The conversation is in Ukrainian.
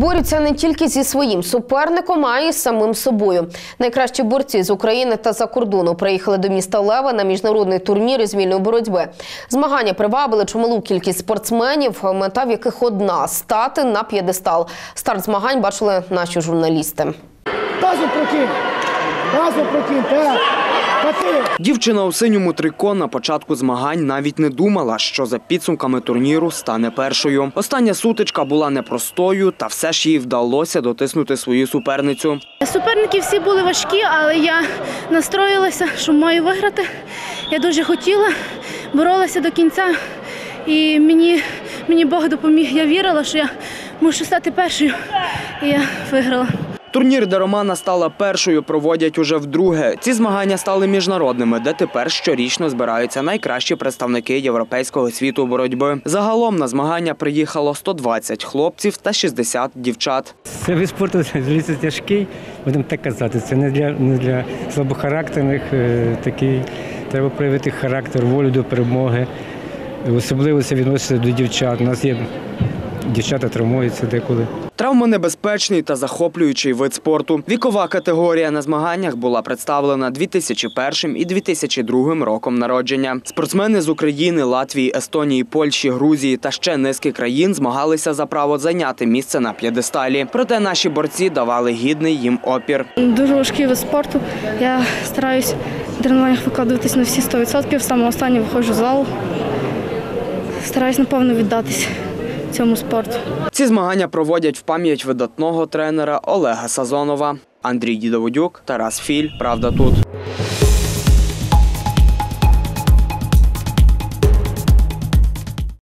Борються не тільки зі своїм суперником, а й з самим собою. Найкращі борці з України та за кордону приїхали до міста Лева на міжнародний турнір із вільної боротьби. Змагання привабили чималу кількість спортсменів, мета в яких одна стати на п'єдестал. Старт змагань бачили наші журналісти. Тазу прокинь! Тазу прокинь! Так! Дівчина у синьому трико на початку змагань навіть не думала, що за підсумками турніру стане першою. Остання сутичка була непростою, та все ж їй вдалося дотиснути свою суперницю. Суперники всі були важкі, але я настроїлася, що маю виграти. Я дуже хотіла, боролася до кінця, і мені, мені Бог допоміг. Я вірила, що я мушу стати першою, і я виграла. Турнір, де Романа стала першою, проводять уже вдруге. Ці змагання стали міжнародними, де тепер щорічно збираються найкращі представники європейського світу боротьби. Загалом на змагання приїхало 120 хлопців та 60 дівчат. Це вид спорту звісно, тяжкий, будемо так казати. Це не для, не для слабохарактерних. е, Такий треба проявити характер, волю до перемоги. Особливо це відноситься до дівчат. У нас є дівчата травмуються деколи. Травмонебезпечний та захоплюючий вид спорту. Вікова категорія на змаганнях була представлена 2001 і 2002 роком народження. Спортсмени з України, Латвії, Естонії, Польщі, Грузії та ще низки країн змагалися за право зайняти місце на п'єдесталі. Проте наші борці давали гідний їм опір. Дуже важкий вид спорту. Я стараюсь в тренуваннях викладуватись на всі 100%. Саме останнє виходжу з залу. Стараюсь наповно віддатись цьому спорту. Ці змагання проводять в пам'ять видатного тренера Олега Сазонова. Андрій Дідоводюк, Тарас Філь. Правда тут.